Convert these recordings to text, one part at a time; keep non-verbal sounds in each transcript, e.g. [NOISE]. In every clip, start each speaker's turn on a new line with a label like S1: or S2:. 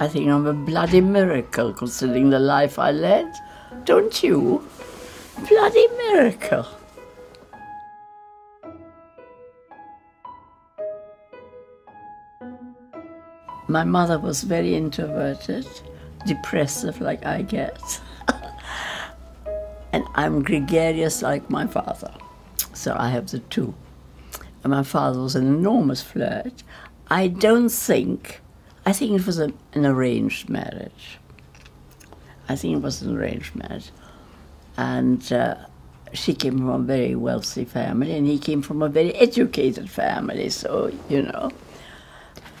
S1: I think I'm a bloody miracle considering the life I led. Don't you? Bloody miracle. My mother was very introverted, depressive like I get. [LAUGHS] and I'm gregarious like my father. So I have the two. And my father was an enormous flirt. I don't think, I think it was a, an arranged marriage. I think it was an arranged marriage. And uh, she came from a very wealthy family, and he came from a very educated family, so, you know.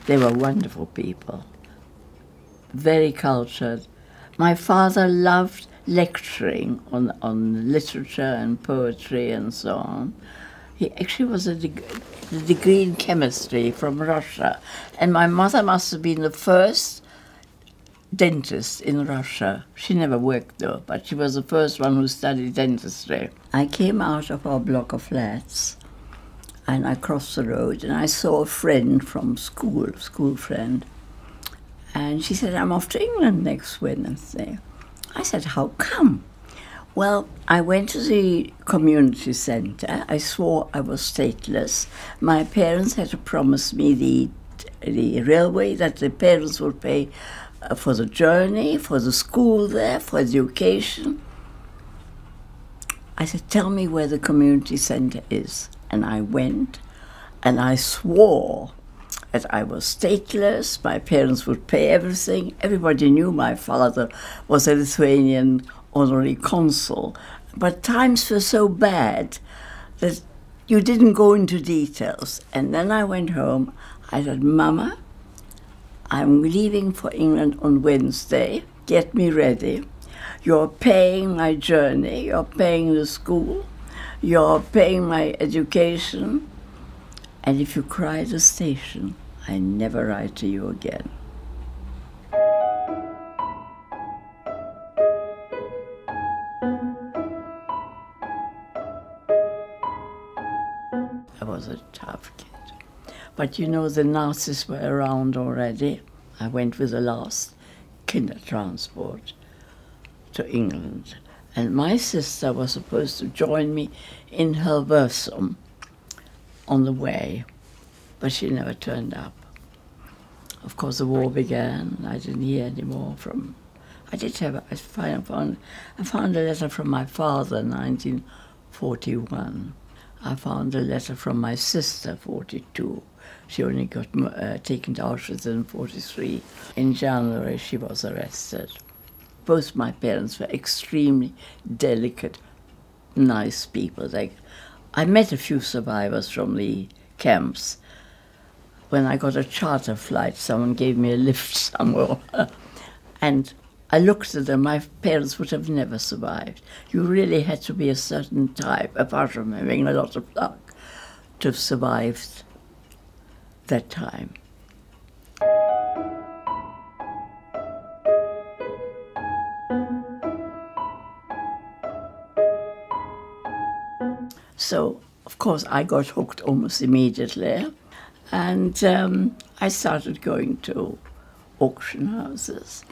S1: They were wonderful people, very cultured. My father loved lecturing on, on literature and poetry and so on. He actually was a deg degree in chemistry from Russia, and my mother must have been the first dentist in Russia. She never worked though, but she was the first one who studied dentistry. I came out of our block of flats and I crossed the road and I saw a friend from school, school friend. And she said, I'm off to England next Wednesday. I said, How come? Well, I went to the community centre. I swore I was stateless. My parents had to promise me the, the railway that the parents would pay uh, for the journey, for the school there, for education. I said, Tell me where the community centre is and I went and I swore that I was stateless, my parents would pay everything. Everybody knew my father was a Lithuanian honorary consul. But times were so bad that you didn't go into details. And then I went home. I said, Mama, I'm leaving for England on Wednesday. Get me ready. You're paying my journey, you're paying the school you're paying my education, and if you cry at the station, I never write to you again. Was a tough kid. But you know, the Nazis were around already. I went with the last kinder transport to England and my sister was supposed to join me in Hilversum on the way, but she never turned up. Of course, the war began. I didn't hear any more from. I did have. I found. I found a letter from my father in 1941. I found a letter from my sister, 42. She only got uh, taken to Auschwitz in 43. In January, she was arrested both my parents were extremely delicate, nice people. Like, I met a few survivors from the camps. When I got a charter flight, someone gave me a lift [LAUGHS] somewhere. and I looked at them, my parents would have never survived. You really had to be a certain type, apart from having a lot of luck, to have survived that time. So, of course, I got hooked almost immediately. And um, I started going to auction houses.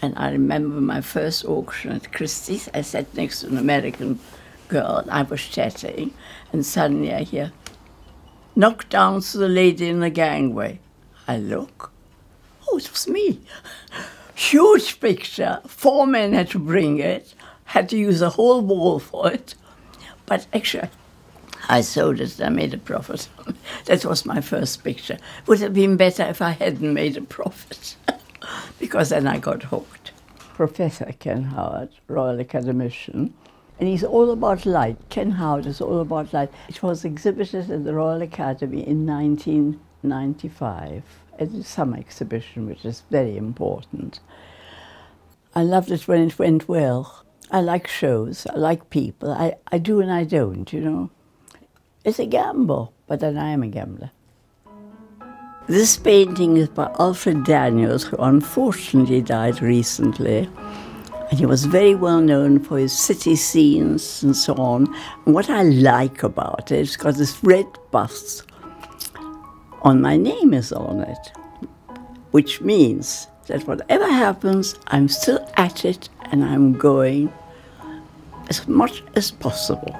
S1: And I remember my first auction at Christie's. I sat next to an American girl, I was chatting, and suddenly I hear, knock down to the lady in the gangway. I look. Oh, it was me. Huge picture. Four men had to bring it, had to use a whole wall for it. But actually, I sold it, I made a profit. [LAUGHS] that was my first picture. Would have been better if I hadn't made a profit, because then I got hooked. Professor Ken Howard, Royal Academician, and he's all about light. Ken Howard is all about light. It was exhibited at the Royal Academy in 1995 at the summer exhibition, which is very important. I loved it when it went well. I like shows, I like people. I, I do and I don't, you know. It's a gamble, but then I am a gambler. This painting is by Alfred Daniels, who unfortunately died recently. And he was very well known for his city scenes and so on. And what I like about it, it's got this red bust on my name is on it, which means that whatever happens, I'm still at it and I'm going as much as possible.